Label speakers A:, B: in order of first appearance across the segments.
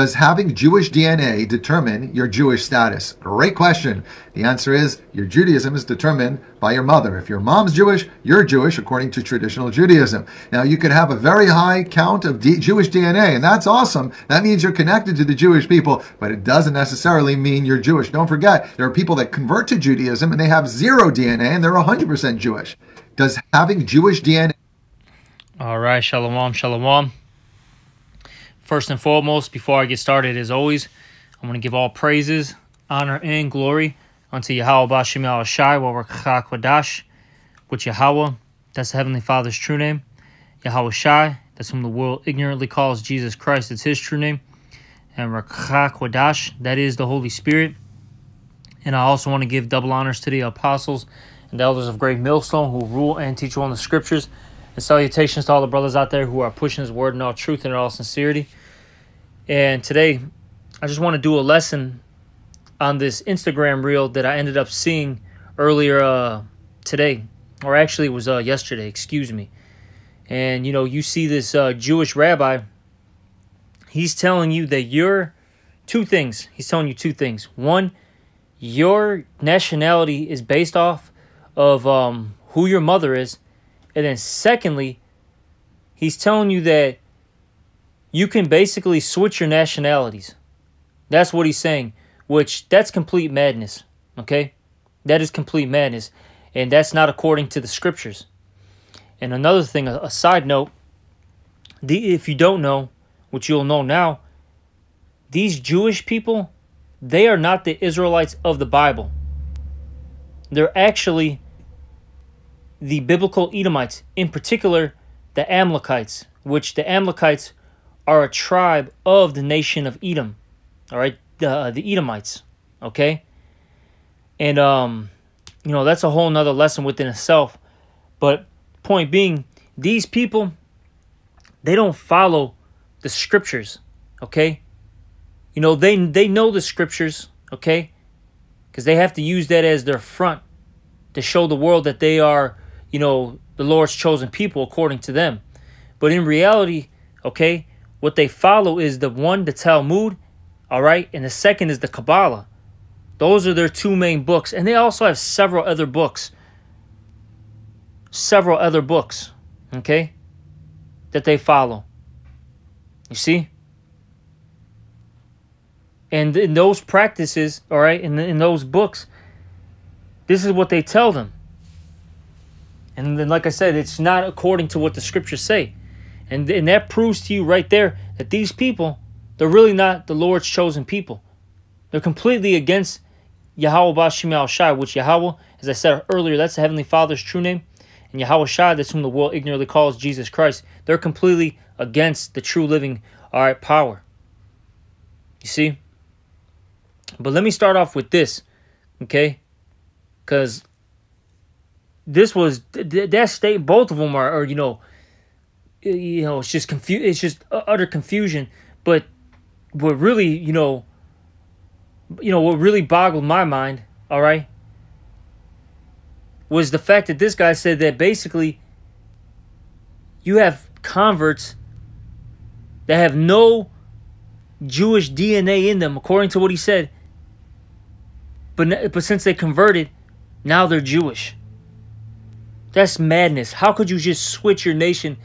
A: Does having Jewish DNA determine your Jewish status? Great question. The answer is your Judaism is determined by your mother. If your mom's Jewish, you're Jewish according to traditional Judaism. Now, you could have a very high count of D- Jewish DNA, and that's awesome. That means you're connected to the Jewish people, but it doesn't necessarily mean you're Jewish. Don't forget, there are people that convert to Judaism and they have zero DNA and they're 100% Jewish. Does having Jewish DNA
B: all right, shalom, shalom. First and foremost, before I get started, as always, I want to give all praises, honor, and glory unto Yahweh Bashim Shai, Wadash, which Yahweh, that's the Heavenly Father's true name. Yahweh Shai, that's whom the world ignorantly calls Jesus Christ, it's his true name. And Wadash, that is the Holy Spirit. And I also want to give double honors to the apostles and the elders of Great Millstone who rule and teach on the scriptures. And salutations to all the brothers out there who are pushing his word in all truth and in all sincerity. And today, I just want to do a lesson on this Instagram reel that I ended up seeing earlier uh, today, or actually it was uh, yesterday, excuse me. And you know, you see this uh, Jewish rabbi, he's telling you that you're two things. He's telling you two things. One, your nationality is based off of um, who your mother is. And then secondly, he's telling you that you can basically switch your nationalities. That's what he's saying, which that's complete madness, okay? That is complete madness, and that's not according to the scriptures. And another thing, a, side note, the, if you don't know, which you'll know now, these Jewish people, they are not the Israelites of the Bible. They're actually the biblical Edomites, in particular the Amalekites, which the Amalekites are a tribe of the nation of Edom. All right, the the Edomites. Okay, and um, you know that's a whole nother lesson within itself. But point being, these people, they don't follow the scriptures. Okay, you know they they know the scriptures. Okay, because they have to use that as their front to show the world that they are, you know, the Lord's chosen people according to them. But in reality, okay, what they follow is the one, the Talmud, all right, and the second is the Kabbalah. Those are their two main books, and they also have several other books. Several other books, okay, that they follow. You see? And in those practices, all right, in, in those books, this is what they tell them. And then, like I said, it's not according to what the scriptures say. And, and that proves to you right there that these people, they're really not the Lord's chosen people. They're completely against Yahweh Bashim Shai, which Yahweh, as I said earlier, that's the Heavenly Father's true name. And Yahweh Shai, that's whom the world ignorantly calls Jesus Christ. They're completely against the true living, all right, power. You see? But let me start off with this, okay? Because this was, that state, both of them are, are you know, you know, it's just confu- It's just utter confusion. But what really, you know, you know, what really boggled my mind, all right, was the fact that this guy said that basically you have converts that have no Jewish DNA in them, according to what he said. But but since they converted, now they're Jewish. That's madness. How could you just switch your nation?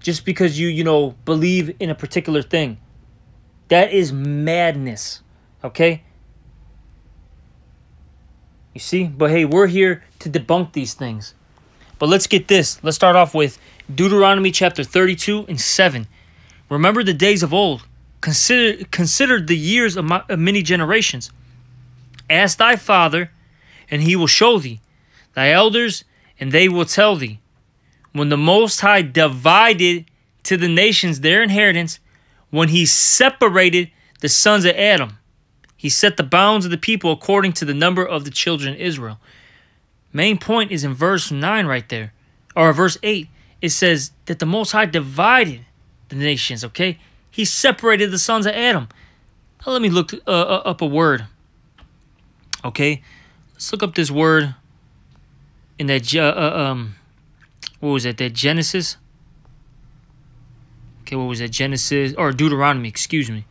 B: Just because you, you know, believe in a particular thing. That is madness. Okay? You see? But hey, we're here to debunk these things. But let's get this. Let's start off with Deuteronomy chapter 32 and 7. Remember the days of old. Consider consider the years of, my, of many generations. Ask thy father, and he will show thee. Thy elders, and they will tell thee when the Most High divided to the nations their inheritance, when he separated the sons of Adam, he set the bounds of the people according to the number of the children of Israel. Main point is in verse 9 right there, or verse 8. It says that the Most High divided the nations, okay? He separated the sons of Adam. Now let me look uh, uh up a word, okay? Let's look up this word in that uh, uh um what was it? That Genesis. Okay, what was that? Genesis or Deuteronomy? Excuse me.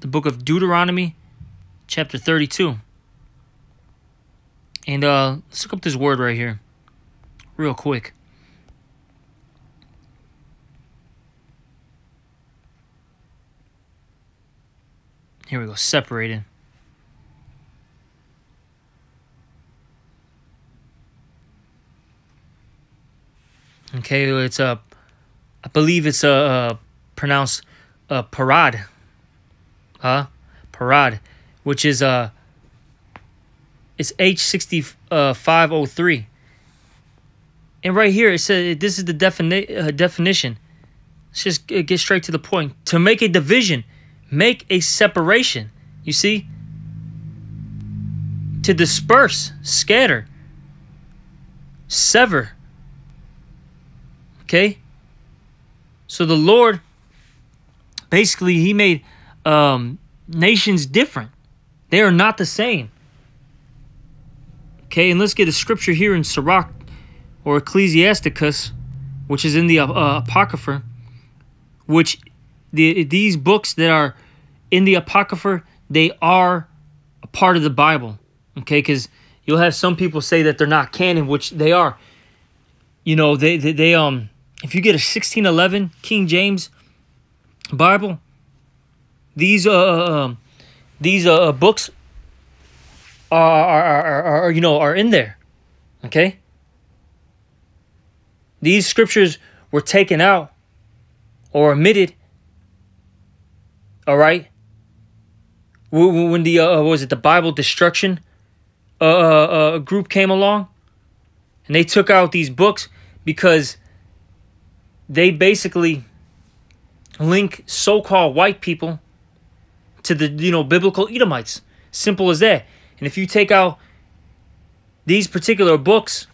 B: the book of Deuteronomy, chapter 32. And uh, let's look up this word right here, real quick. Here we go, separated. Okay, it's a, I believe it's a, a pronounced a parad, huh? Parad, which is a, it's H sixty five oh three. And right here it says this is the defini- uh, definition. Let's just get straight to the point. To make a division, make a separation. You see? To disperse, scatter, sever Okay? So the Lord basically he made um, nations different. They are not the same. Okay, and let's get a scripture here in Sirach or Ecclesiasticus, which is in the uh, Apocrypha, which the these books that are in the Apocrypha, they are a part of the Bible. Okay, because you'll have some people say that they're not canon, which they are. You know, they, they, they um if you get a 1611 King James Bible, these uh, uh um, these uh, uh books are, are, are, are you know are in there, okay. These scriptures were taken out or omitted. All right. When the uh, was it the Bible destruction uh, uh, group came along, and they took out these books because they basically link so-called white people to the you know biblical Edomites. Simple as that. And if you take out these particular books,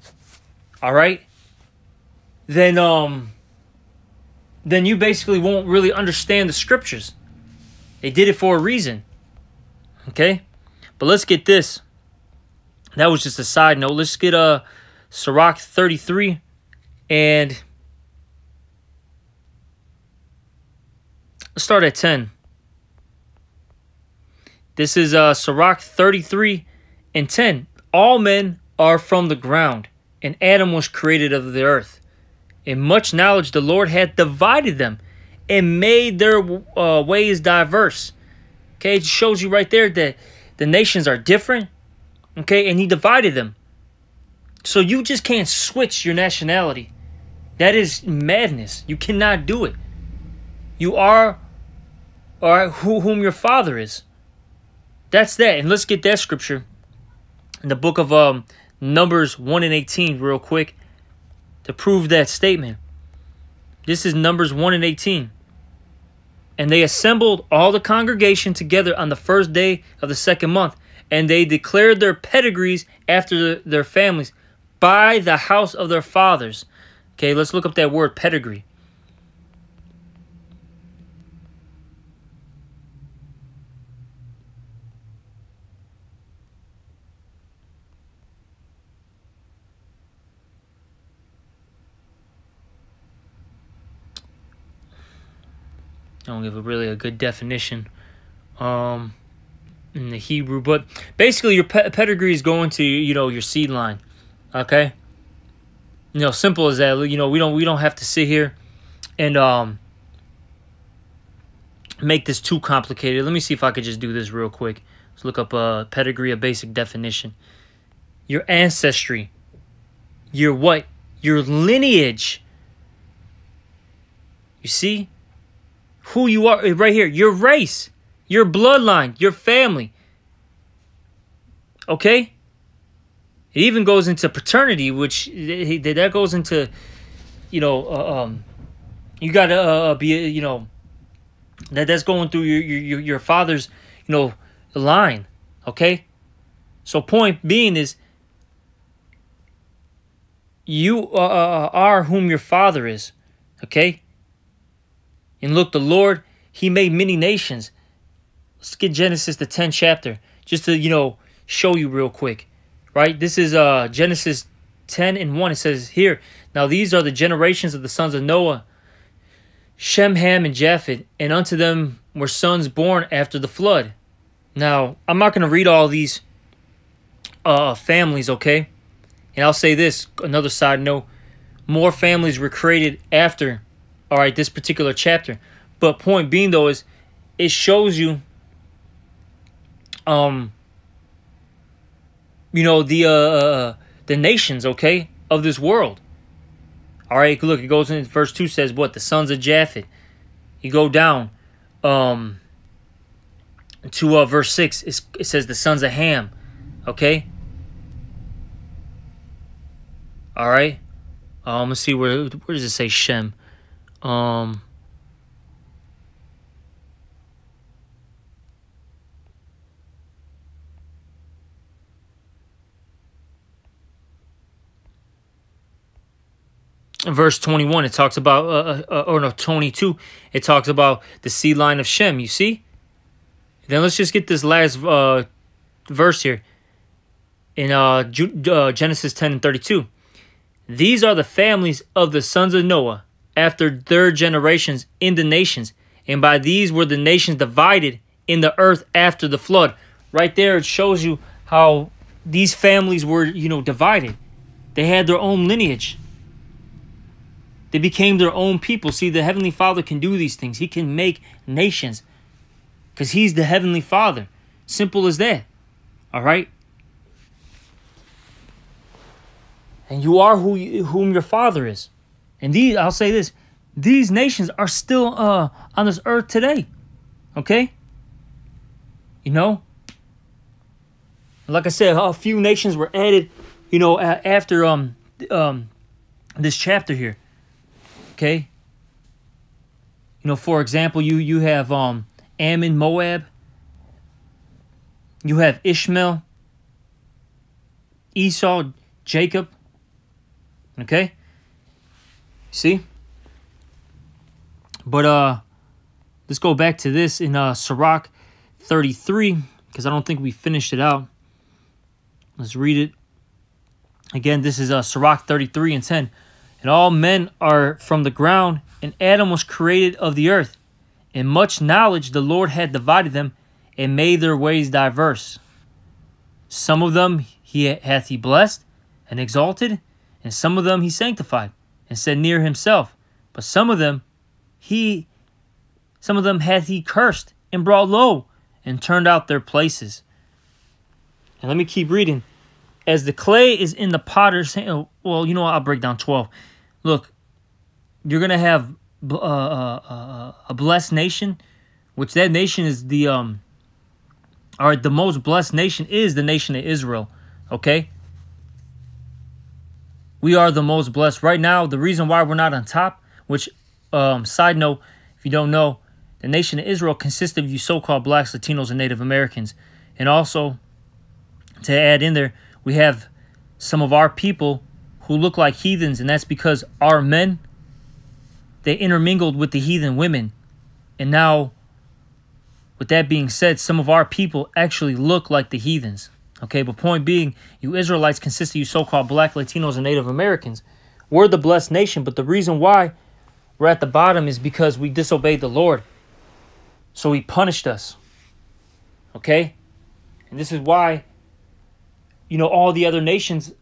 B: all right, then um then you basically won't really understand the scriptures. They did it for a reason. Okay? But let's get this. That was just a side note. Let's get uh Sirach 33 and Let's start at 10. This is uh, Sirach 33 and 10. All men are from the ground, and Adam was created of the earth. In much knowledge the Lord hath divided them and made their uh, ways diverse. Okay, it shows you right there that the nations are different. Okay, and he divided them. So you just can't switch your nationality. That is madness. You cannot do it. You are or who whom your father is. That's that. And let's get that scripture in the book of um, Numbers 1 and 18 real quick to prove that statement. This is Numbers 1 and 18. And they assembled all the congregation together on the first day of the second month, and they declared their pedigrees after their families by the house of their fathers. Okay, let's look up that word pedigree. I don't give a really a good definition um, in the Hebrew, but basically your pe- pedigree is going to you know your seed line. Okay, you know, simple as that. You know, we don't we don't have to sit here and um make this too complicated. Let me see if I could just do this real quick. Let's look up a pedigree, a basic definition. Your ancestry, your what? Your lineage. You see? Who you are right here, your race, your bloodline, your family. Okay? It even goes into paternity, which that goes into, you know, uh, um, you gotta uh, be, you know, that that's going through your your your father's, you know, line. Okay, so point being is, you uh, uh are whom your father is. Okay, and look, the Lord, He made many nations. Let's get Genesis the 10th chapter, just to, you know, show you real quick. Right? This is uh Genesis 10 and 1. It says here, Now these are the generations of the sons of Noah. Shem, Ham, and Japheth, and unto them were sons born after the flood. Now, I'm not going to read all these uh, families, okay? And I'll say this another side note more families were created after, all right, this particular chapter. But point being, though, is it shows you, um, you know, the, uh, uh the nations, okay, of this world. All right, look, it goes in verse 2 says what? The sons of Japheth. You go down um to uh, verse 6, it says the sons of Ham. Okay? All right. Um, let's see where where does it say Shem? Um verse 21 it talks about uh, uh, uh, or no 22 it talks about the seed line of shem you see? Then let's just get this last uh, verse here. In uh, uh, genesis 10 and 32 these are the families of the sons of noah after their generations in the nations and by these were the nations divided in the earth after the flood right there it shows you how these families were you know divided they had their own lineage they became their own people. See, the Heavenly Father can do these things. He can make nations because He's the Heavenly Father. Simple as that. All right? And you are who you, whom your Father is. And these, I'll say this, these nations are still uh, on this earth today. Okay? You know? Like I said, a few nations were added, you know, after um um this chapter here. Okay? You know, for example, you you have um Ammon, Moab. You have Ishmael, Esau, Jacob. Okay? See? But uh let's go back to this in uh Sirach 33 because I don't think we finished it out. Let's read it. Again, this is uh Sirach 33 and 10 and all men are from the ground, and Adam was created of the earth. In much knowledge the Lord had divided them, and made their ways diverse. Some of them he hath he blessed and exalted, and some of them he sanctified, and set near himself. But some of them he some of them hath he cursed and brought low, and turned out their places. And let me keep reading. As the clay is in the potter's hand, well, you know what? I'll break down 12 look, you're gonna have uh, uh, uh, a blessed nation, which that nation is the um, or the most blessed nation is the nation of Israel. Okay. We are the most blessed right now. The reason why we're not on top, which, um, side note, if you don't know, the nation of Israel consists of you so-called blacks, Latinos, and Native Americans, and also to add in there, we have some of our people who look like heathens, and that's because our men they intermingled with the heathen women. And now, with that being said, some of our people actually look like the heathens. Okay, but point being, you Israelites consist of you so called black Latinos and Native Americans. We're the blessed nation, but the reason why we're at the bottom is because we disobeyed the Lord. So he punished us. Okay? And this is why, you know, all the other nations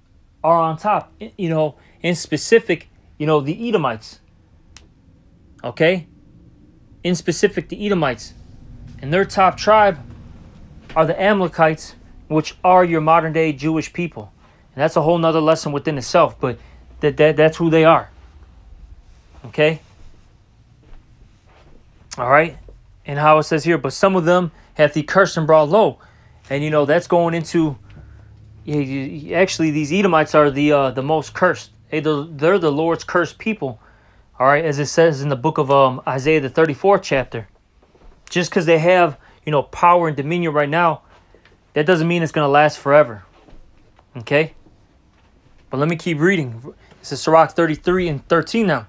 B: are on top. You know, in specific, you know, the Edomites. Okay? In specific, the Edomites. And their top tribe are the Amalekites, which are your modern day Jewish people. And that's a whole nother lesson within itself, but that, that that's who they are. Okay? All right? And how it says here, but some of them hath he cursed and brought low. And you know, that's going into actually, these Edomites are the uh, the most cursed. Hey, they're, they're the Lord's cursed people. All right, as it says in the book of um, Isaiah, the 34th chapter. Just because they have, you know, power and dominion right now, that doesn't mean it's going to last forever. Okay? But let me keep reading. This is Sirach 33 and 13 now.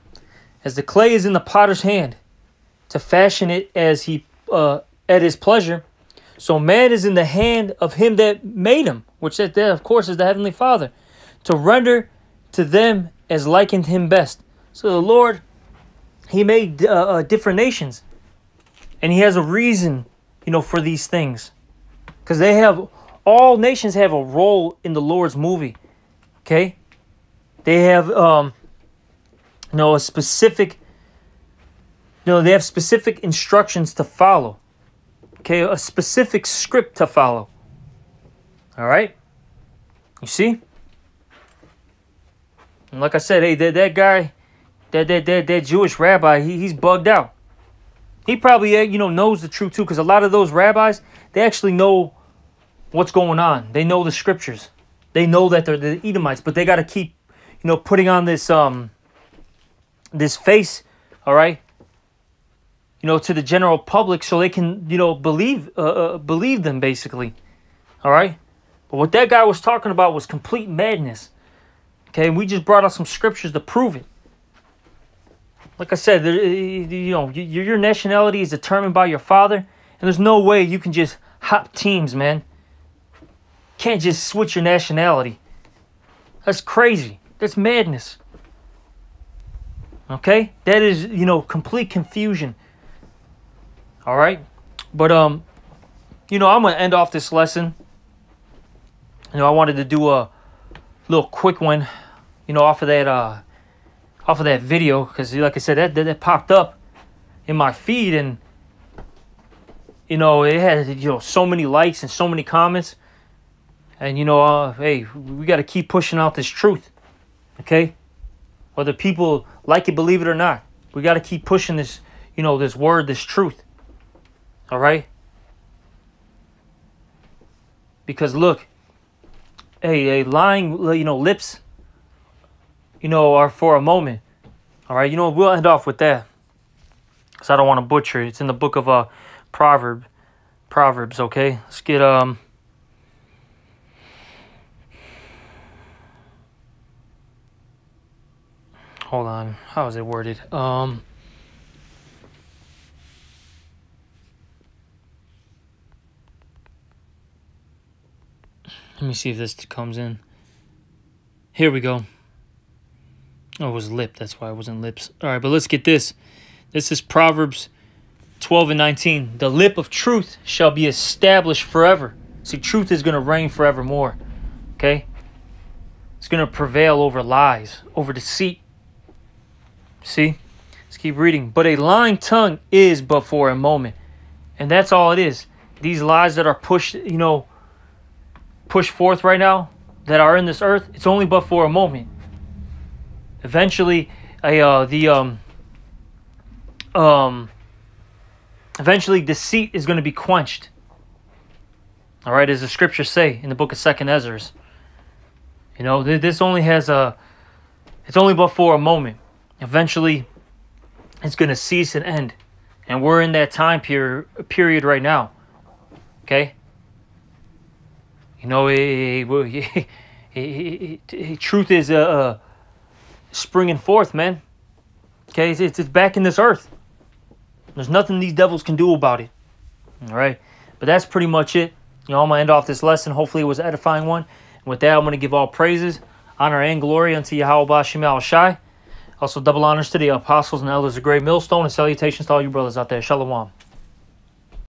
B: As the clay is in the potter's hand, to fashion it as he uh, at his pleasure, so man is in the hand of him that made him, which that, that of course is the heavenly Father, to render to them as likened him best. So the Lord, he made uh, uh, different nations, and he has a reason, you know, for these things, because they have all nations have a role in the Lord's movie. Okay, they have um, you know, a specific. You know, they have specific instructions to follow. Okay, a specific script to follow. All right. You see? And like I said, hey, that, that guy, that, that, that, that Jewish rabbi, he, he's bugged out. He probably, uh, you know, knows the truth too, because a lot of those rabbis, they actually know what's going on. They know the scriptures. They know that they're the Edomites, but they got to keep, you know, putting on this um this face, all right, you know, to the general public so they can, you know, believe uh, uh, believe them basically. All right? But what that guy was talking about was complete madness. Okay, we just brought out some scriptures to prove it. Like I said, you know, your nationality is determined by your father, and there's no way you can just hop teams, man. Can't just switch your nationality. That's crazy. That's madness. Okay? That is, you know, complete confusion. All right? But um you know, I'm going to end off this lesson. You know, I wanted to do a little quick one you know, off of that uh, off of that video because, like I said, that, that that popped up in my feed and you know it had you know so many likes and so many comments, and you know, uh, hey, we got to keep pushing out this truth, okay? Whether people like it, believe it or not, we got to keep pushing this, you know, this word, this truth. All right. Because look, hey, a lying, you know, lips you know, are for a moment. All right, you know, we'll end off with that because I don't want to butcher it. It's in the book of uh, Proverb, Proverbs. Okay, let's get um. Hold on, how is it worded? Um. Let me see if this comes in. Here we go. Oh, it was lip. That's why it wasn't lips. All right, but let's get this. This is Proverbs 12 and 19. The lip of truth shall be established forever. See, truth is going to reign forevermore. Okay? It's going to prevail over lies, over deceit. See? Let's keep reading. But a lying tongue is but for a moment. And that's all it is. These lies that are pushed, you know, pushed forth right now, that are in this earth, it's only but for a moment eventually a uh, the um um eventually deceit is going to be quenched all right as the scriptures say in the book of second Esdras you know this only has a it's only but for a moment eventually it's going to cease and end and we're in that time period period right now okay you know truth is uh, a springing forth, man. Okay, it's, it's, back in this earth. There's nothing these devils can do about it. All right, but that's pretty much it. You know, I'm gonna end off this lesson. Hopefully, it was an edifying one. And with that, I'm gonna give all praises, honor, and glory unto Yahweh Shemal Shai. Also, double honors to the apostles and elders of Great Millstone, and salutations to all you brothers out there. Shalom.